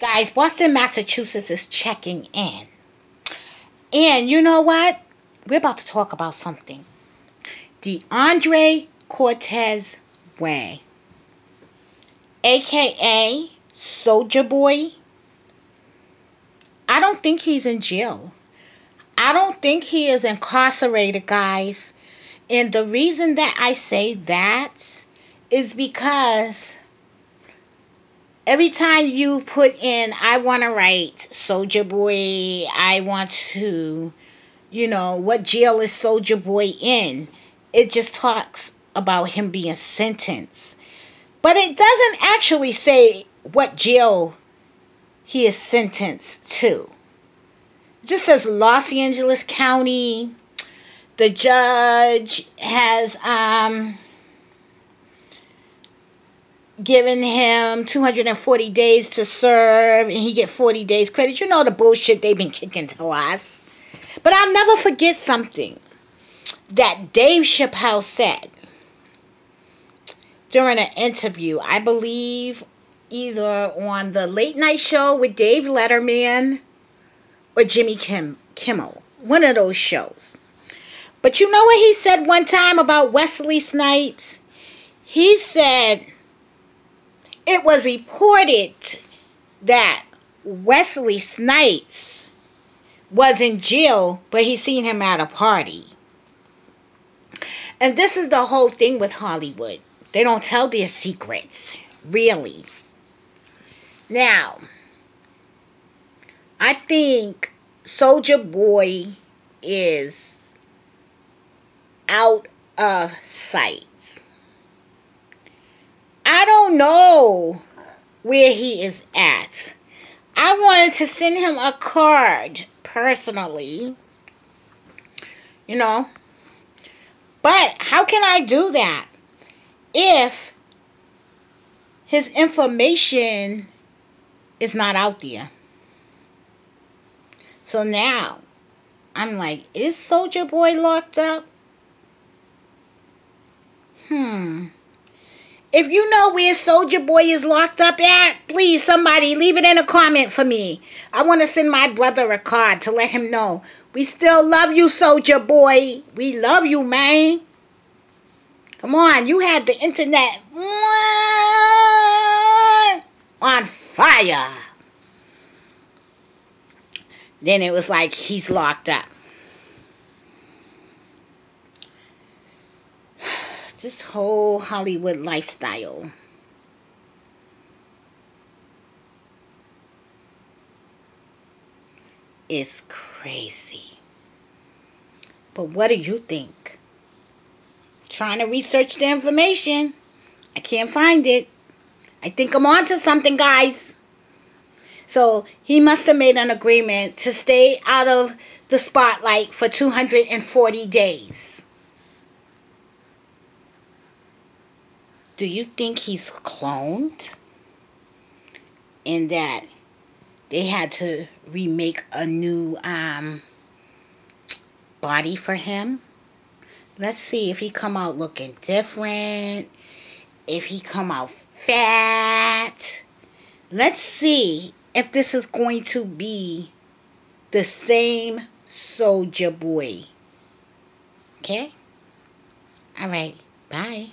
Guys, Boston, Massachusetts is checking in. And you know what? We're about to talk about something. DeAndre Cortez Way, aka Soulja Boy. I don't think he's in jail. I don't think he is incarcerated, guys. And the reason that I say that is because every time you put in, I want to write Soulja Boy, I want to, you know, what jail is Soulja Boy in? It just talks about him being sentenced. But it doesn't actually say what jail he is sentenced to. It just says Los Angeles County. The judge has um giving him 240 days to serve and he get 40 days credit. You know the bullshit they've been kicking to us. But I'll never forget something that Dave Chappelle said during an interview. I believe either on the late night show with Dave Letterman or Jimmy Kim Kimmel. One of those shows. But you know what he said one time about Wesley Snipes? He said it was reported that Wesley Snipes was in jail, but he seen him at a party. And this is the whole thing with Hollywood. They don't tell their secrets, really. Now, I think Soulja Boy is out of sight. I don't know where he is at. I wanted to send him a card personally. You know. But how can I do that if his information is not out there? So now I'm like, is Soulja Boy locked up? Hmm. If you know where Soulja Boy is locked up at, please, somebody, leave it in a comment for me. I want to send my brother a card to let him know. We still love you, Soulja Boy. We love you, man. Come on, you had the internet on fire. Then it was like he's locked up. This whole Hollywood lifestyle. is crazy. But what do you think? Trying to research the information. I can't find it. I think I'm onto something, guys. So he must have made an agreement to stay out of the spotlight for 240 days. Do you think he's cloned? In that they had to remake a new um, body for him? Let's see if he come out looking different. If he come out fat. Let's see if this is going to be the same Soulja Boy. Okay? All right. Bye.